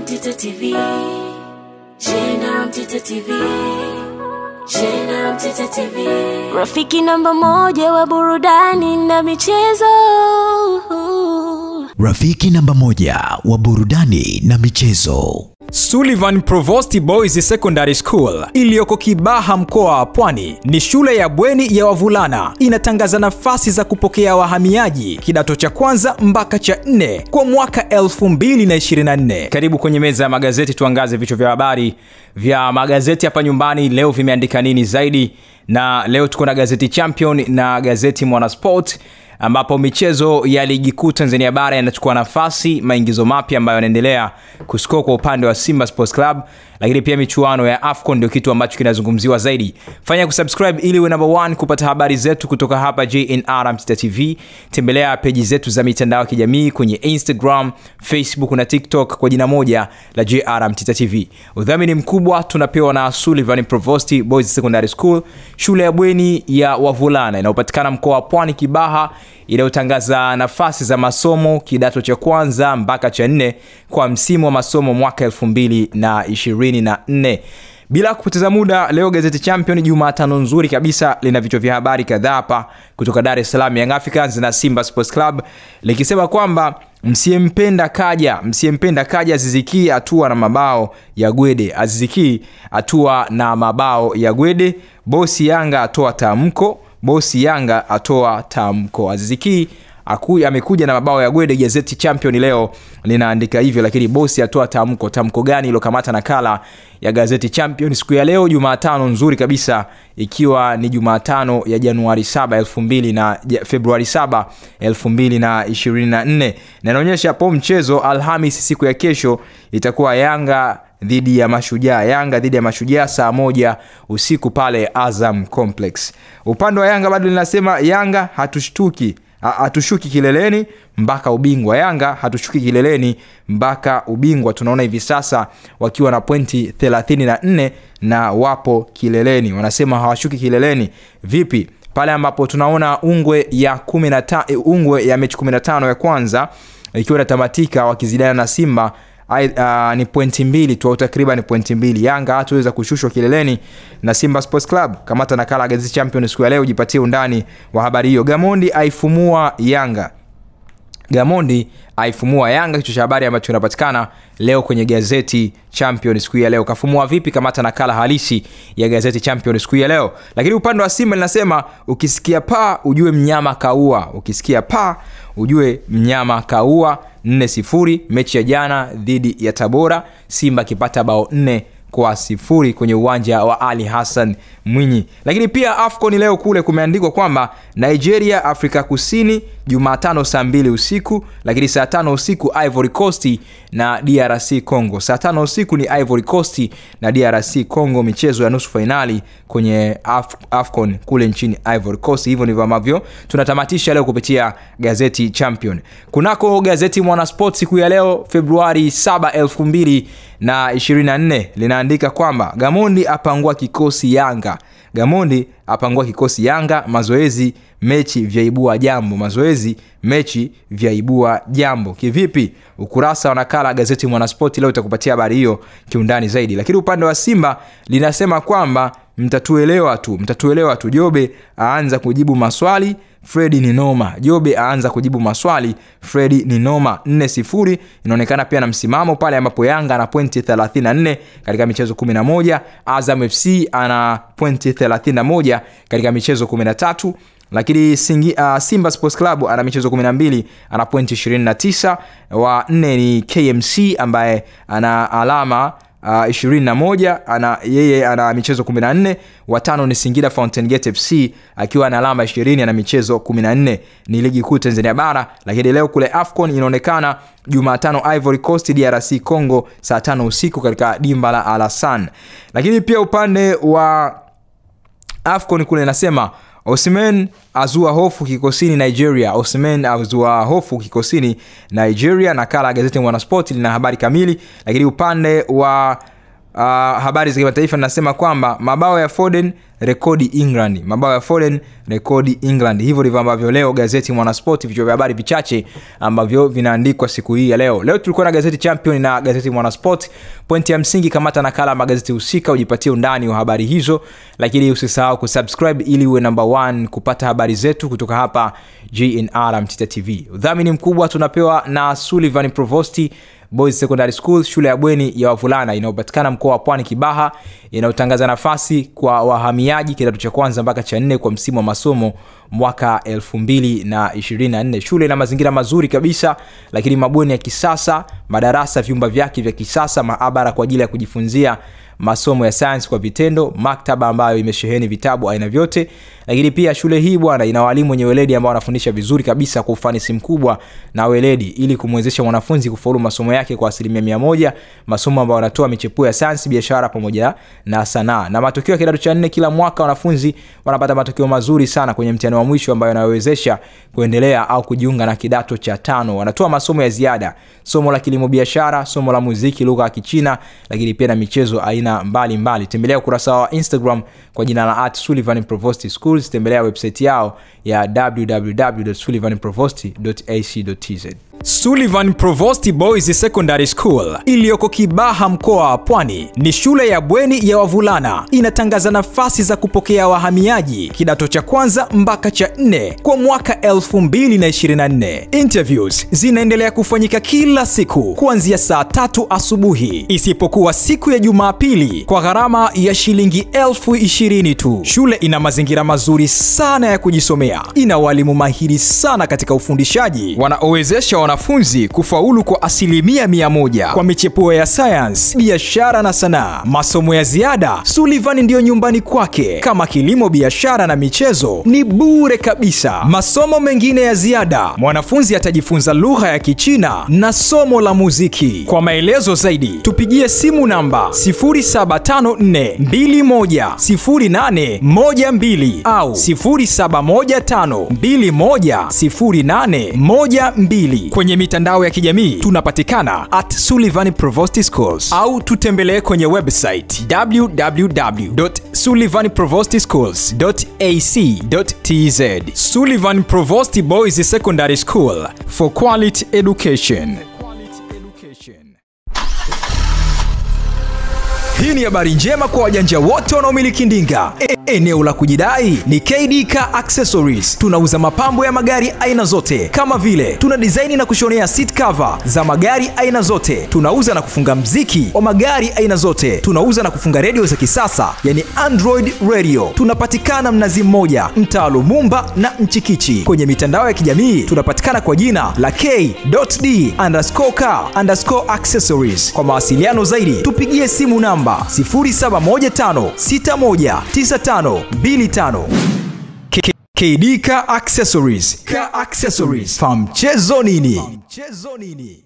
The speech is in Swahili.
TV. TV. TV. Rafiki namba moja wa burudani na michezo. Rafiki namba moja wa burudani na michezo. Sullivan Provost Boys Secondary School iliyoko Kibaha mkoa wa Pwani ni shule ya bweni ya wavulana. Inatangaza nafasi za kupokea wahamiaji kidato cha kwanza mpaka cha nne kwa mwaka 2024. Karibu kwenye meza ya magazeti, tuangaze vichwa vya habari vya magazeti hapa nyumbani leo vimeandika nini zaidi, na leo tuko na gazeti Champion na gazeti Mwanasport ambapo michezo ya ligi kuu Tanzania bara yanachukua nafasi, maingizo mapya ambayo yanaendelea kuskoa kwa upande wa Simba Sports Club, lakini pia michuano ya AFCON ndio kitu ambacho kinazungumziwa zaidi. Fanya kusubscribe ili uwe number one kupata habari zetu kutoka hapa JNR Mtita TV. Tembelea peji zetu za mitandao ya kijamii kwenye Instagram, Facebook na TikTok kwa jina moja la JR Mtita TV. Udhamini mkubwa tunapewa na Sullivan Provost Boys Secondary School, shule ya bweni ya wavulana inayopatikana mkoa wa Pwani Kibaha inayotangaza nafasi za masomo kidato cha kwanza mpaka cha nne kwa msimu wa masomo mwaka 2024 bila kupoteza muda leo gazeti champion jumatano nzuri kabisa lina vichwa vya habari kadhaa hapa kutoka dar es salaam young africans na simba sports club likisema kwamba msiyempenda kaja msiyempenda kaja azizikii hatua na mabao ya gwede. Azizikii hatua na mabao ya gwede. Bosi yanga atoa tamko bosi yanga atoa tamko. Aziziki amekuja na mabao ya gwede gazeti champion leo. Linaandika hivyo lakini bosi atoa tamko. Tamko gani ilokamata nakala ya gazeti champion siku ya leo jumatano nzuri kabisa ikiwa ni jumatano ya januari 7 2000 na februari 7 2024 na inaonyesha hapo mchezo alhamis siku ya kesho itakuwa yanga dhidi ya mashujaa yanga dhidi ya mashujaa saa moja usiku pale azam complex. Upande wa yanga bado linasema yanga hatushtuki hatushuki kileleni mpaka ubingwa. Yanga hatushuki kileleni mpaka ubingwa. Tunaona hivi sasa wakiwa na pointi 34 na wapo kileleni. Wanasema hawashuki kileleni. Vipi? Pale ambapo tunaona ungwe ya 15 ungwe ya mechi 15 ya kwanza ikiwa inatamatika wakizidana na simba uh, ni pointi mbili tu au takriban pointi mbili. Yanga hatuweza kushushwa kileleni na simba sports club. Kamata nakala gazeti champion siku ya leo jipatie undani wa habari hiyo. Gamondi aifumua yanga. Gamondi aifumua yanga kichwa cha habari ambacho kinapatikana leo kwenye gazeti champion siku ya leo. Kafumua vipi kamata nakala halisi ya gazeti champion siku ya leo? Lakini upande wa simba linasema ukisikia paa ujue mnyama kaua. Ukisikia paa ujue mnyama kaua 4 sifuri mechi ya jana dhidi ya tabora. Simba akipata bao 4 kwa sifuri kwenye uwanja wa ali hassan mwinyi. Lakini pia afcon leo kule kumeandikwa kwamba nigeria afrika kusini jumatano saa mbili usiku lakini saa tano usiku ivory coast na drc congo. Saa tano usiku ni ivory coast na drc congo michezo ya nusu fainali kwenye Af- afcon kule nchini ivory coast. Hivyo ndivyo ambavyo tunatamatisha leo kupitia gazeti champion. Kunako gazeti mwanasport siku ya leo februari 7 2024 linaandika kwamba gamondi apangua kikosi yanga. Gamondi apangua kikosi yanga mazoezi mechi vyaibua jambo. Mazoezi mechi vyaibua jambo. Kivipi? Ukurasa wa nakala gazeti mwanaspoti leo itakupatia habari hiyo kiundani zaidi. Lakini upande wa simba linasema kwamba mtatuelewa tu mtatuelewa tu. Jobe aanza kujibu maswali fredi ni noma. Jobe aanza kujibu maswali fredi ni noma. 4 sifuri inaonekana pia na msimamo pale ambapo yanga ana pointi 34 katika michezo 11 azam fc ana pointi 31 katika michezo 13 lakini Singi, uh, simba sports club ana michezo 12 ana pointi 29 wa nne ni kmc ambaye ana alama uh, 21 ana yeye ana michezo 14 watano ni singida fountain gate fc akiwa na alama 20 ana michezo 14 ni ligi kuu tanzania bara lakini leo kule afcon inaonekana jumatano ivory coast drc congo saa tano usiku katika dimba la alasan lakini pia upande wa afcon kule inasema osman azua hofu kikosini nigeria. Osman azua hofu kikosini nigeria. Nakala ya gazeti mwanaspoti lina habari kamili lakini upande wa uh, habari za kimataifa nasema kwamba mabao ya foden rekodi england. Mabao ya foden rekodi england. Hivyo ndivyo ambavyo leo gazeti mwanaspoti vichwa vya habari vichache ambavyo vinaandikwa siku hii ya leo. Leo tulikuwa na gazeti champion na gazeti mwanasport pointi ya msingi kamata nakala magazeti husika ujipatie undani wa habari hizo. Lakini usisahau kusubscribe ili uwe namba 1 kupata habari zetu kutoka hapa gnr mtita tv udhamini mkubwa tunapewa na sullivan provosti boys secondary school shule ya bweni ya wavulana inayopatikana mkoa wa pwani kibaha inayotangaza nafasi kwa wahamiaji kidato cha kwanza mpaka cha nne kwa msimu wa masomo mwaka 2024. shule ina mazingira mazuri kabisa lakini mabweni ya kisasa madarasa vyumba vyake vya kisasa maabara kwa ajili ya kujifunzia masomo ya sayansi kwa vitendo maktaba ambayo imesheheni vitabu aina vyote lakini pia shule hii bwana ina walimu wenye weledi ambao wanafundisha vizuri kabisa kwa ufanisi mkubwa na weledi ili kumwezesha mwanafunzi kufaulu masomo yake kwa asilimia mia moja masomo ambayo wanatoa michepuo ya sayansi biashara pamoja na sanaa. Na matokeo ya kidato cha nne kila mwaka wanafunzi wanapata matokeo mazuri sana kwenye mtihani wa mwisho ambayo yanawezesha kuendelea au kujiunga na kidato cha tano. Wanatoa masomo ya ziada somo la kilimo biashara somo la muziki lugha ya kichina lakini pia na michezo aina mbalimbali. Mbali. tembelea ukurasa wa instagram kwa jina la at sullivan provost schools tembelea website yao ya www.sullivanprovost.ac.tz Sullivan Provost Boys Secondary School iliyoko Kibaha mkoa wa Pwani ni shule ya bweni ya wavulana. Inatangaza nafasi za kupokea wahamiaji kidato cha kwanza mpaka cha nne kwa mwaka 2024. Interviews zinaendelea kufanyika kila siku kuanzia saa tatu asubuhi isipokuwa siku ya Jumapili kwa gharama ya shilingi elfu ishirini tu. Shule ina mazingira mazuri sana ya kujisomea, ina walimu mahiri sana katika ufundishaji wanaowezesha wanafunzi kufaulu kwa asilimia mia moja. Kwa michepuo ya sayansi biashara na sanaa masomo ya ziada sullivan ndiyo nyumbani kwake. Kama kilimo biashara na michezo ni bure kabisa. Masomo mengine ya ziada mwanafunzi atajifunza lugha ya kichina na somo la muziki. Kwa maelezo zaidi tupigie simu namba 0754210812 au 0715210812 kwenye mitandao ya kijamii tunapatikana at sullivan provost schools au tutembelee kwenye website www.sullivanprovostschools.ac.tz sullivan provost boys secondary school for quality education. Hii ni habari njema kwa wajanja wote wanaomiliki ndinga Eneo la kujidai ni KD Car Accessories. Tunauza mapambo ya magari aina zote, kama vile tuna design na kushonea seat cover za magari aina zote, tunauza na kufunga mziki wa magari aina zote, tunauza na kufunga redio za kisasa, yani Android radio. Tunapatikana Mnazi Mmoja, mtaa Lumumba na Mchikichi. Kwenye mitandao ya kijamii tunapatikana kwa jina la K.D underscore car underscore accessories. Kwa mawasiliano zaidi tupigie simu namba 0715619 2525 Kidika Accessories. Ka accessories. Fam Fa mchezo nini?